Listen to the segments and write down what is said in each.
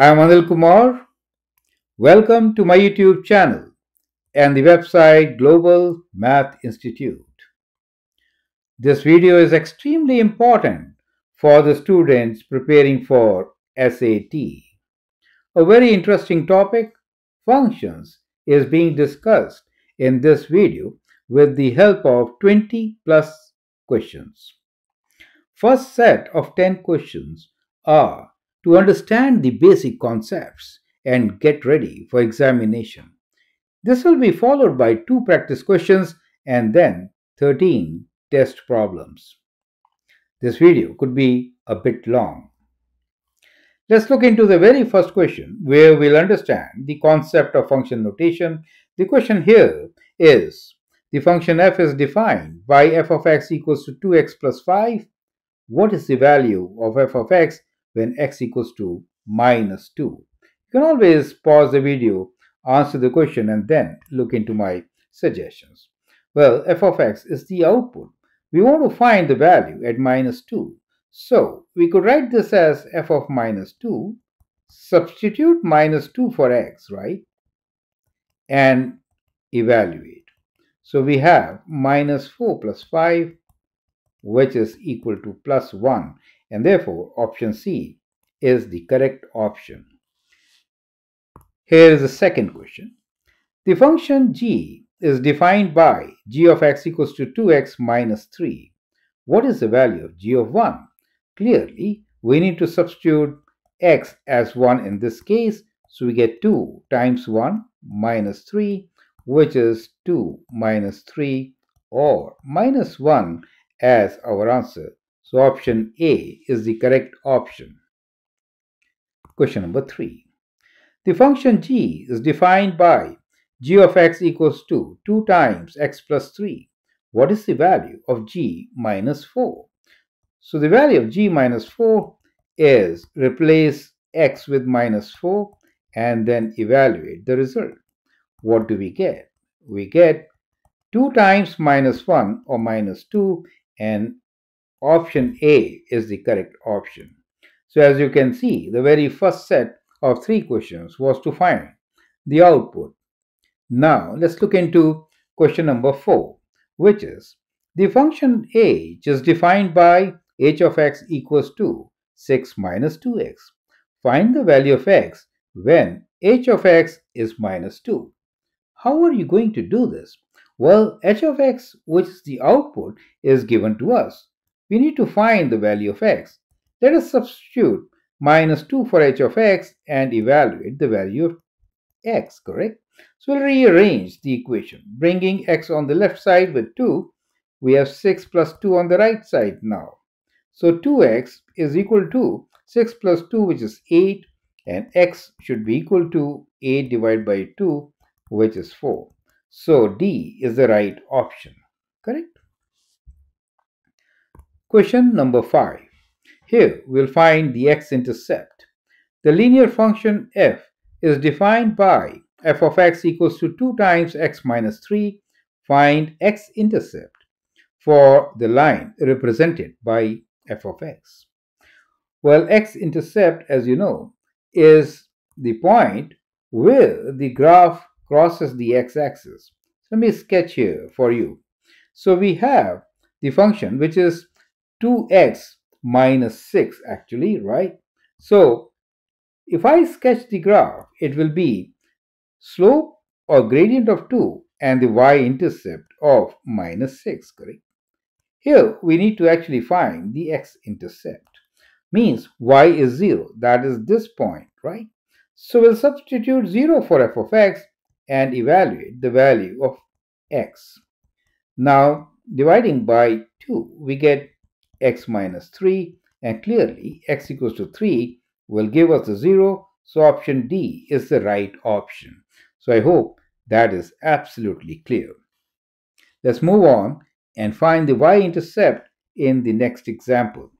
I am Anil Kumar. Welcome to my YouTube channel and the website Global Math Institute. This video is extremely important for the students preparing for SAT. A very interesting topic, functions, is being discussed in this video with the help of 20 plus questions. First set of 10 questions are to understand the basic concepts and get ready for examination. This will be followed by two practice questions and then 13 test problems. This video could be a bit long. Let's look into the very first question where we'll understand the concept of function notation. The question here is the function f is defined by f of x equals to 2x plus 5. What is the value of f of x when x equals to minus 2. You can always pause the video, answer the question, and then look into my suggestions. Well, f of x is the output. We want to find the value at minus 2. So, we could write this as f of minus 2, substitute minus 2 for x, right? And evaluate. So, we have minus 4 plus 5, which is equal to plus 1 and therefore option C is the correct option. Here is the second question. The function g is defined by g of x equals to 2x minus 3. What is the value of g of 1? Clearly, we need to substitute x as 1 in this case, so we get 2 times 1 minus 3, which is 2 minus 3 or minus 1 as our answer. So option A is the correct option. Question number 3. The function g is defined by g of x equals to 2 times x plus 3. What is the value of g minus 4? So the value of g minus 4 is replace x with minus 4 and then evaluate the result. What do we get? We get 2 times minus 1 or minus 2 and Option A is the correct option. So as you can see, the very first set of three questions was to find the output. Now let's look into question number 4, which is the function h is defined by h of x equals to 6 minus 2x. Find the value of x when h of x is minus 2. How are you going to do this? Well, h of x, which is the output, is given to us we need to find the value of x. Let us substitute minus 2 for h of x and evaluate the value of x, correct? So we'll rearrange the equation. Bringing x on the left side with 2, we have 6 plus 2 on the right side now. So 2x is equal to 6 plus 2 which is 8 and x should be equal to 8 divided by 2 which is 4. So D is the right option, correct? Question number 5. Here we'll find the x-intercept. The linear function f is defined by f of x equals to 2 times x minus 3. Find x-intercept for the line represented by f of x. Well, x-intercept, as you know, is the point where the graph crosses the x-axis. Let me sketch here for you. So we have the function which is 2x minus 6 actually, right? So if I sketch the graph, it will be slope or gradient of 2 and the y-intercept of minus 6, correct? Here we need to actually find the x-intercept. Means y is 0, that is this point, right? So we'll substitute 0 for f of x and evaluate the value of x. Now dividing by 2, we get x minus 3 and clearly x equals to 3 will give us a 0 so option D is the right option. So I hope that is absolutely clear. Let's move on and find the y-intercept in the next example.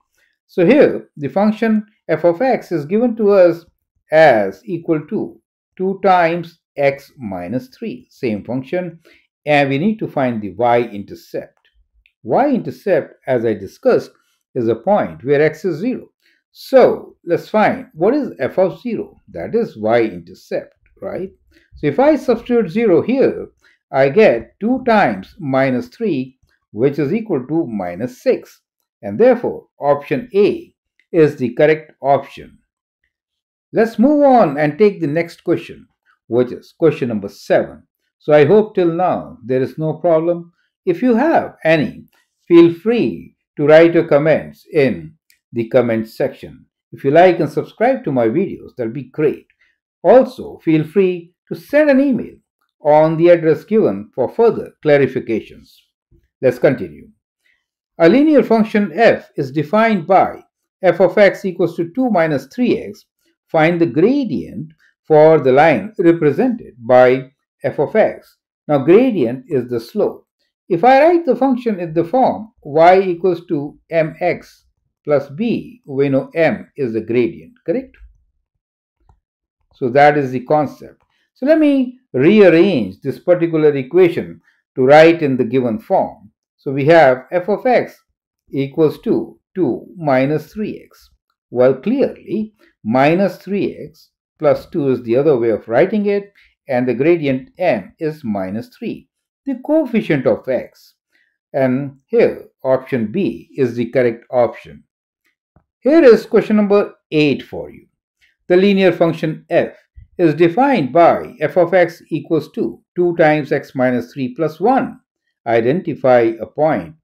So here the function f of x is given to us as equal to 2 times x minus 3, same function, and we need to find the y-intercept y-intercept, as I discussed, is a point where x is 0. So let's find what is f of 0? That is y-intercept, right? So if I substitute 0 here, I get 2 times minus 3, which is equal to minus 6. And therefore, option A is the correct option. Let's move on and take the next question, which is question number 7. So I hope till now there is no problem. If you have any, feel free to write your comments in the comments section. If you like and subscribe to my videos, that'll be great. Also, feel free to send an email on the address given for further clarifications. Let's continue. A linear function f is defined by f of x equals to 2 minus 3x. Find the gradient for the line represented by f of x. Now gradient is the slope. If I write the function in the form y equals to mx plus b, we know m is the gradient, correct? So that is the concept. So let me rearrange this particular equation to write in the given form. So we have f of x equals to 2 minus 3x. Well, clearly, minus 3x plus 2 is the other way of writing it, and the gradient m is minus 3, the coefficient of x. And here, option B is the correct option. Here is question number 8 for you. The linear function f is defined by f of x equals to 2 times x minus 3 plus 1. Identify a point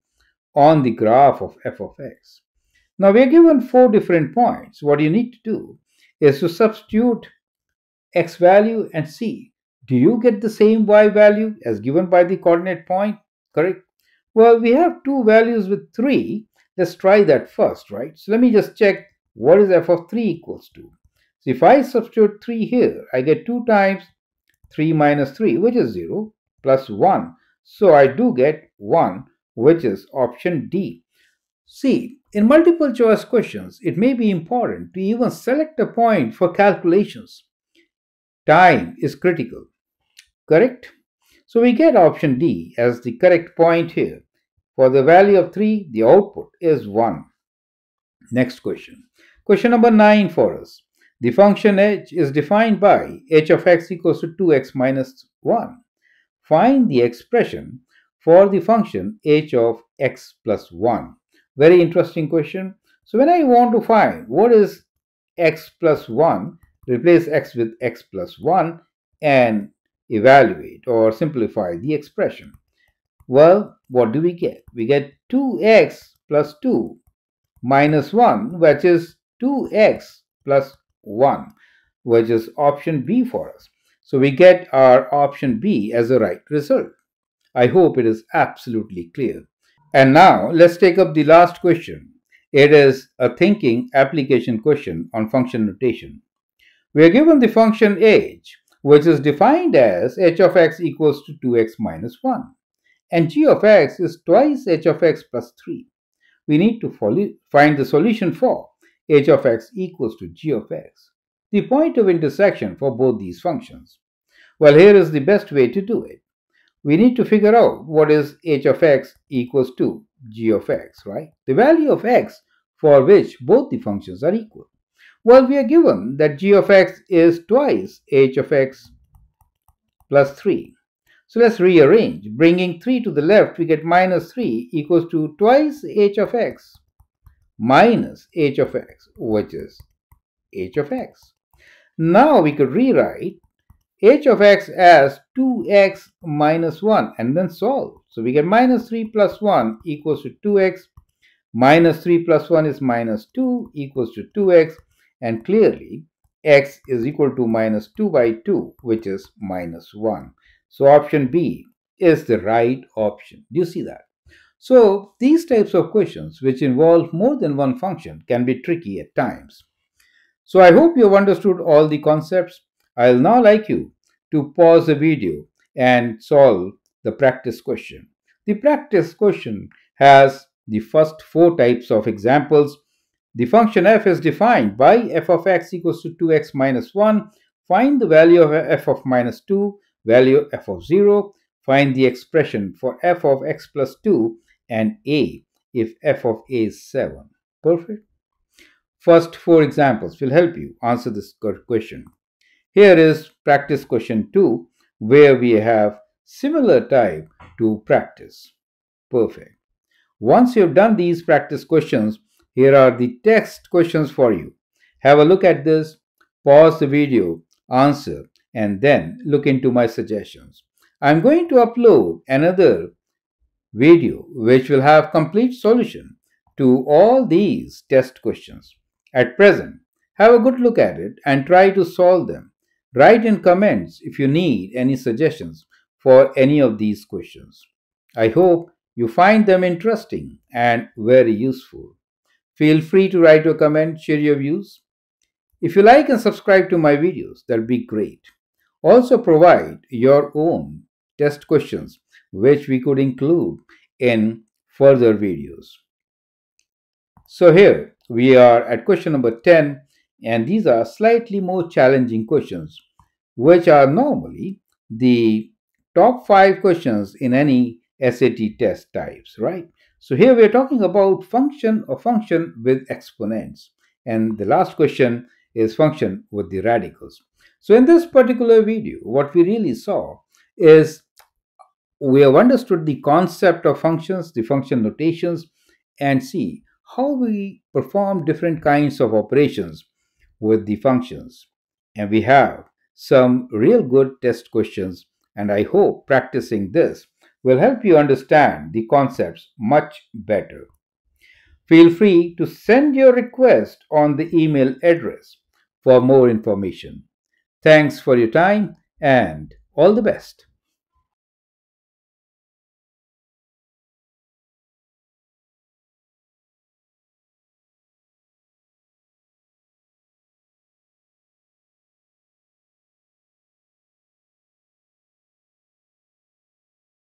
on the graph of f of x. Now we are given four different points. What you need to do is to substitute x value and see do you get the same y value as given by the coordinate point? Correct? Well, we have two values with 3. Let's try that first, right? So let me just check what is f of 3 equals to. So if I substitute 3 here, I get 2 times 3 minus 3, which is 0, plus 1. So I do get 1, which is option D. See, in multiple choice questions, it may be important to even select a point for calculations. Time is critical, correct? So we get option D as the correct point here. For the value of 3, the output is 1. Next question. Question number 9 for us. The function h is defined by h of x equals to 2x minus 1. Find the expression for the function h of x plus 1. Very interesting question. So when I want to find what is x plus 1, replace x with x plus 1 and evaluate or simplify the expression. Well, what do we get? We get 2x plus 2 minus 1, which is 2x plus 1, which is option B for us. So we get our option B as the right result. I hope it is absolutely clear. And now let's take up the last question. It is a thinking application question on function notation. We are given the function h, which is defined as h of x equals to 2x minus 1, and g of x is twice h of x plus 3. We need to find the solution for h of x equals to g of x, the point of intersection for both these functions. Well, here is the best way to do it. We need to figure out what is h of x equals to g of x, right? The value of x for which both the functions are equal. Well, we are given that g of x is twice h of x plus 3. So let's rearrange. Bringing 3 to the left, we get minus 3 equals to twice h of x minus h of x, which is h of x. Now we could rewrite h of x as 2x minus 1 and then solve. So we get minus 3 plus 1 equals to 2x. Minus 3 plus 1 is minus 2 equals to 2x. And clearly, x is equal to minus 2 by 2, which is minus 1. So option B is the right option. Do you see that? So these types of questions which involve more than one function can be tricky at times. So I hope you have understood all the concepts. I'll now like you to pause the video and solve the practice question. The practice question has the first four types of examples. The function f is defined by f of x equals to 2x minus 1. Find the value of f of minus 2, value f of 0. Find the expression for f of x plus 2 and a if f of a is 7. Perfect. first four examples will help you answer this question. Here is practice question 2 where we have similar type to practice. Perfect. Once you have done these practice questions, here are the text questions for you. Have a look at this, pause the video, answer, and then look into my suggestions. I'm going to upload another video which will have complete solution to all these test questions. At present, have a good look at it and try to solve them. Write in comments if you need any suggestions for any of these questions. I hope you find them interesting and very useful. Feel free to write a comment, share your views. If you like and subscribe to my videos, that'll be great. Also provide your own test questions which we could include in further videos. So here we are at question number 10 and these are slightly more challenging questions which are normally the top 5 questions in any SAT test types, right? So here we are talking about function or function with exponents and the last question is function with the radicals. So in this particular video what we really saw is we have understood the concept of functions, the function notations, and see how we perform different kinds of operations with the functions. And we have some real good test questions, and I hope practicing this will help you understand the concepts much better. Feel free to send your request on the email address for more information. Thanks for your time and all the best.